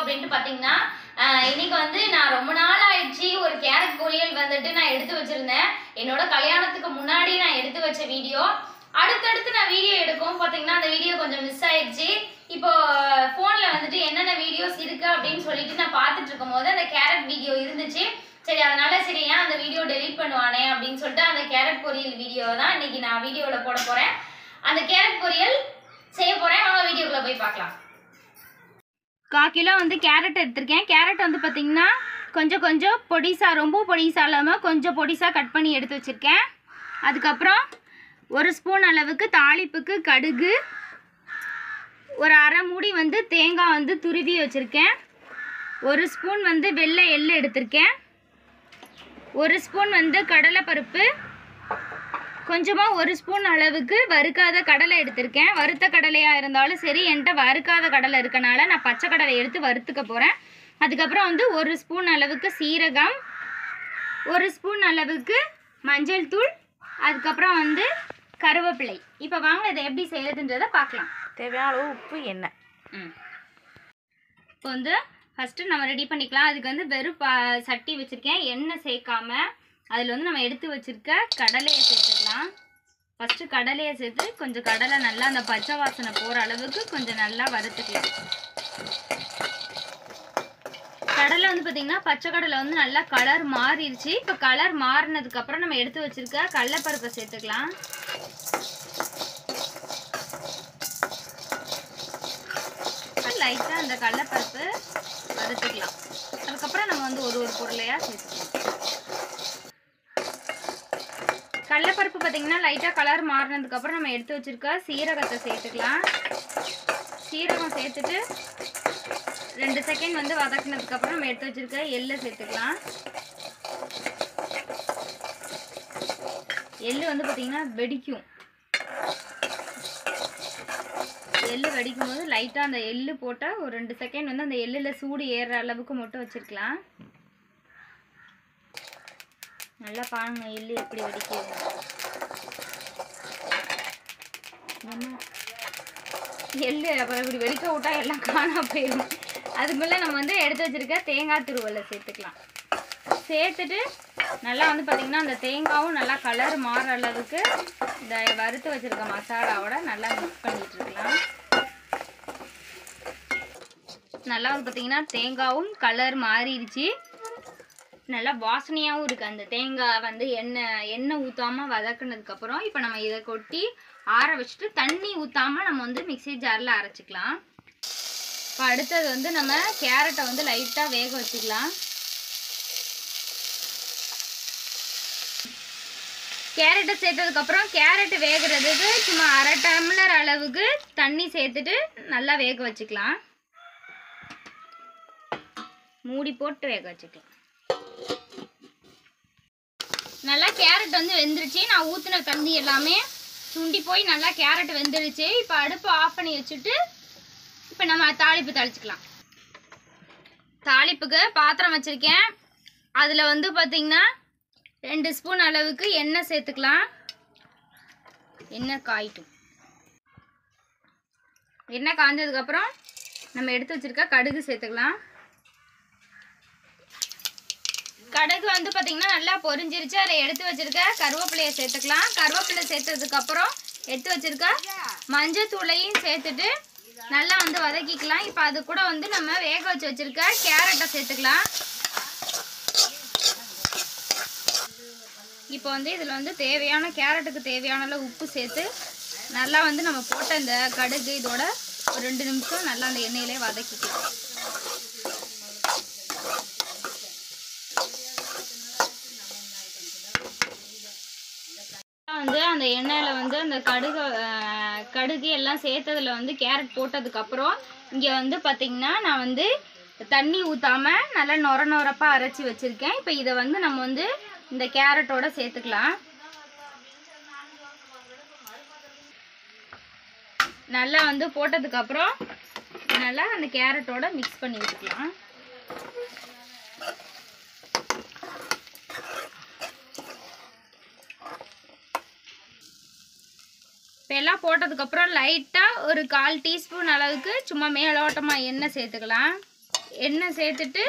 அப்படின்ட்டு பார்த்தீங்கன்னா இன்னைக்கு வந்து நான் ரொம்ப நாள் ஆயிடுச்சு ஒரு கேரட் பொரியல் வந்துட்டு நான் எடுத்து வச்சிருந்தேன். என்னோட கல்யாணத்துக்கு முன்னாடி நான் எடுத்து வச்ச வீடியோ. அடுத்தடுத்து நான் வீடியோ எடுக்கும். பார்த்தீங்கன்னா அந்த வீடியோ கொஞ்சம் மிஸ் ஆயிடுச்சு. இப்போ ஃபோனில் வந்துட்டு என்னென்ன வீடியோஸ் இருக்கு அப்படின்னு சொல்லிட்டு நான் பார்த்துட்டு இருக்கும் போது அந்த கேரட் வீடியோ இருந்துச்சு. சரி அதனால சரி ஏன் அந்த வீடியோ டெலீட் பண்ணுவானே அப்படின்னு சொல்லிட்டு அந்த கேரட் பொரியல் வீடியோ தான் இன்னைக்கு நான் வீடியோவில் போட போகிறேன் அந்த கேரட் பொரியல் செய்ய போகிறேன் வாங்க வீடியோக்குள்ளே போய் பார்க்கலாம். கால் கிலோ வந்து கேரட் எடுத்திருக்கேன். கேரட் வந்து பார்த்தீங்கன்னா கொஞ்சம் கொஞ்சம் பொடிசா ரொம்ப பொடிசா இல்லாமல் கொஞ்சம் பொடிசா கட் பண்ணி எடுத்து வச்சுருக்கேன். அதுக்கப்புறம் ஒரு ஸ்பூன் அளவுக்கு தாளிப்புக்கு கடுகு ஒரு அரை மூடி வந்து தேங்காய் வந்து துருவி வச்சுருக்கேன். ஒரு ஸ்பூன் வந்து வெள்ளை எள்ளு எடுத்திருக்கேன். ஒரு ஸ்பூன் வந்து கடலைப்பருப்பு கொஞ்சமாக ஒரு ஸ்பூன் அளவுக்கு வறுக்காத கடலை எடுத்திருக்கேன். வறுத்த கடலையாக இருந்தாலும் சரி என்கிட்ட வறுக்காத கடலை இருக்கனால நான் பச்சை கடலை எடுத்து வறுத்துக்க போகிறேன் அதுக்கப்புறம் வந்து ஒரு ஸ்பூன் அளவுக்கு சீரகம் ஒரு ஸ்பூன் அளவுக்கு மஞ்சள் தூள் அதுக்கப்புறம் வந்து கருவேப்பிலை. இப்போ வாங்க இதை எப்படி செய்யறதுன்றதை பார்க்கலாம். தேவையான அளவு உப்பு எண்ணெய். ம். இப்போ வந்து ஃபஸ்ட்டு நம்ம ரெடி பண்ணிக்கலாம். அதுக்கு வந்து வெறும் சட்டி வச்சுருக்கேன். எண்ணெய் சேர்க்காம அதில் வந்து நம்ம எடுத்து வச்சுருக்க கடலையை சேர்த்துக்கலாம். ஃபஸ்ட்டு கடலையை சேர்த்து கொஞ்சம் கடலை நல்லா அந்த பச்சை வாசனை போகிற அளவுக்கு கொஞ்சம் நல்லா வறுத்துக்கலாம் கடலை வந்து பார்த்திங்கன்னா பச்சை கடலை வந்து நல்லா கலர் மாறிடுச்சு. இப்போ கலர் மாறினதுக்கப்புறம் நம்ம எடுத்து வச்சுருக்க கடலைப்பருப்பை சேர்த்துக்கலாம். லைட்டாக அந்த கடலைப்பருப்பு வறுத்துக்கலாம் அதுக்கப்புறம் நம்ம வந்து ஒரு ஒரு பொருளையாக சேர்த்துக்கலாம். கடலைப்பருப்பு பார்த்தீங்கன்னா லைட்டாக கலர் மாறினதுக்கப்புறம் நம்ம எடுத்து வச்சுருக்க சீரகத்தை சேர்த்துக்கலாம். சீரகம் சேர்த்துட்டு ரெண்டு செகண்ட் வந்து வதக்கினதுக்கப்புறம் நம்ம எடுத்து வச்சுருக்க எள்ளை சேர்த்துக்கலாம். எள்ளு வந்து பார்த்திங்கன்னா வெடிக்கும். எள்ளு வெடிக்கும் போது லைட்டாக அந்த எள்ளு போட்டால் ஒரு ரெண்டு செகண்ட் வந்து அந்த எள்ளில் சூடு ஏறுற அளவுக்கு மட்டும் வச்சுருக்கலாம். நல்லா பாருங்க எள்ளு எப்படி வெடிக்குது எள்ளு அப்புறம் இப்படி வெடிக்க விட்டா எல்லாம் காணா போயிடும் அதுக்குள்ளே நம்ம வந்து எடுத்து வச்சிருக்க தேங்காய் துருவலை சேர்த்துக்கலாம். சேர்த்துட்டு நல்லா வந்து பார்த்திங்கன்னா அந்த தேங்காயும் நல்லா கலர் மாற அளவுக்கு இந்த வறுத்து வச்சுருக்க மசாலாவோட நல்லா மிக்ஸ் பண்ணிகிட்ருக்கலாம் இருக்கலாம். நல்லா வந்து பார்த்திங்கன்னா தேங்காவும் கலர் மாறிடுச்சு. நல்லா வாசனையாகவும் இருக்குது அந்த தேங்காய் வந்து எண்ணெய் எண்ணெய் ஊற்றாமல் வதக்குனதுக்கப்புறம் இப்போ நம்ம இதை கொட்டி ஆற வச்சுட்டு தண்ணி ஊற்றாமல் நம்ம வந்து மிக்ஸி ஜாரில் அரைச்சிக்கலாம். இப்போ அடுத்தது வந்து நம்ம கேரட்டை வந்து லைட்டாக வேக வச்சுக்கலாம். கேரட்டை சேர்த்ததுக்கப்புறம் கேரட் வேகிறதுக்கு சும்மா அரை டம்ளர் அளவுக்கு தண்ணி சேர்த்துட்டு நல்லா வேக வச்சுக்கலாம். மூடி போட்டு வேக வச்சுக்கலாம். நல்லா கேரட் வந்து வெந்துருச்சு. நான் ஊற்றின தண்ணி எல்லாமே சுண்டி போய் நல்லா கேரட் வெந்துருச்சு. இப்போ அடுப்பு ஆஃப் பண்ணி வச்சுட்டு இப்போ நம்ம தாளிப்பு தாளிச்சிக்கலாம். தாளிப்புக்கு பாத்திரம் வச்சுருக்கேன். அதில் வந்து பார்த்திங்கன்னா ரெண்டு ஸ்பூன் அளவுக்கு எண்ணெய் சேர்த்துக்கலாம். எண்ணெய் காயிட்டும். எண்ணெய் காஞ்சதுக்கப்புறம் நம்ம எடுத்து வச்சிருக்க கடுகு சேர்த்துக்கலாம். கடுகு வந்து பார்த்திங்கன்னா நல்லா பொரிஞ்சிருச்சு. அதை எடுத்து வச்சிருக்க கருவேப்பிலையை சேர்த்துக்கலாம். கருவேப்பிலை சேர்த்ததுக்கப்புறம் எடுத்து வச்சிருக்க மஞ்சள் தூளையும் சேர்த்துட்டு நல்லா வந்து வதக்கிக்கலாம். இப்போ அது கூட வந்து நம்ம வேக வச்சு வச்சிருக்க கேரட்டை சேர்த்துக்கலாம். இப்போ வந்து இதில் வந்து தேவையான கேரட்டுக்கு தேவையான அளவு உப்பு சேர்த்து நல்லா வந்து நம்ம போட்ட இந்த கடுகு இதோட ஒரு ரெண்டு நிமிஷம் நல்லா அந்த எண்ணெயிலே வதக்கிக்கலாம். வந்து அந்த எண்ணெயில் வந்து அந்த கடுகு கடுகு எல்லாம் சேர்த்ததில் வந்து கேரட் போட்டதுக்கப்புறம் இங்கே வந்து பார்த்திங்கன்னா நான் வந்து தண்ணி ஊற்றாம நல்லா நொர நொரப்பாக அரைச்சி வச்சுருக்கேன். இப்போ இதை வந்து நம்ம வந்து இந்த கேரட்டோட சேர்த்துக்கலாம். நல்லா வந்து போட்டதுக்கப்புறம் நல்லா அந்த கேரட்டோட மிக்ஸ் பண்ணி வச்சுக்கலாம் எல்லாம் போட்டதுக்கப்புறம் லைட்டாக ஒரு கால் டீஸ்பூன் அளவுக்கு சும்மா மேலோட்டமாக எண்ணெய் சேர்த்துக்கலாம். எண்ணெய் சேர்த்துட்டு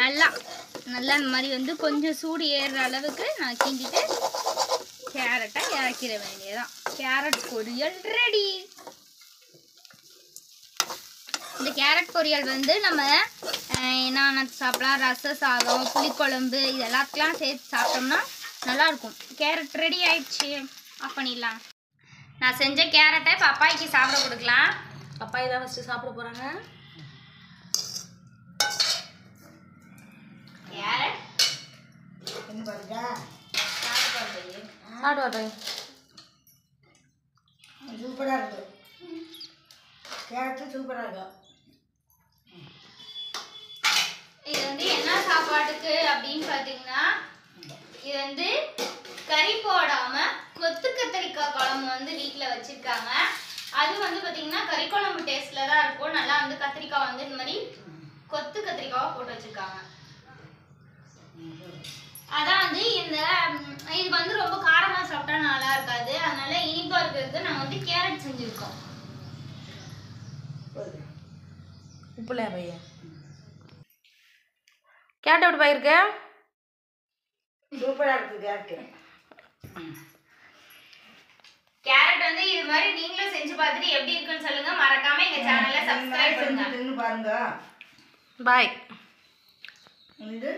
நல்லா நல்லா இந்த மாதிரி வந்து கொஞ்சம் சூடு ஏறுற அளவுக்கு நான் கிண்டிட்டு கேரட்டை இறக்கிட வேண்டியதான் கேரட் பொரியல் ரெடி. இந்த கேரட் பொரியல் வந்து நம்ம என்னென்ன சாப்பிடலாம் ரச சாதம் புளிக்குழம்பு இது சேர்த்து சாப்பிட்டோம்னா நல்லாயிருக்கும் கேரட் ரெடி ஆயிடுச்சு. ஆஃப் பண்ணிடலாம். நான் செஞ்ச கேரட்டை இப்போ அப்பாய்க்கு சாப்பிட கொடுக்கலாம். பப்பாய் தான் ஃபஸ்ட்டு சாப்பிட போகிறாங்க கேரட். சாப்பிட்டு வரேன் சூப்பராக இருக்கு. கேரட்டு சூப்பராக இருக்கும் இது வந்து என்ன சாப்பாட்டுக்கு அப்படின்னு பார்த்தீங்கன்னா இது வந்து கறி போடாம கொத்து கத்தரிக்காய் குழம்பு வந்து வீட்டில் வச்சிருக்காங்க. அது வந்து பார்த்தீங்கன்னா கறி குழம்பு டேஸ்ட்ல தான் இருக்கும். நல்லா வந்து கத்திரிக்காய் வந்து இந்த மாதிரி கொத்து கத்திரிக்காவை போட்டு வச்சிருக்காங்க. அதான் வந்து இந்த இது வந்து ரொம்ப காரமா சாப்பிட்டா நல்லா இருக்காது. அதனால இனிப்பா இருக்கிறதுக்கு நாங்கள் வந்து கேரட் செஞ்சிருக்கோம். உப்புலையா பையன்? கேட்ட எப்படி போயிருக்கு. சூப்பராக இருக்குது கேரட்டு. கேரட் வந்து இது மாதிரி நீங்களும் செஞ்சு பார்த்துட்டு எப்படி இருக்குன்னு சொல்லுங்க. மறக்காம எங்க சேனலை சப்ஸ்கிரைப் பண்ணுங்க. பாருங்க. பாய் இது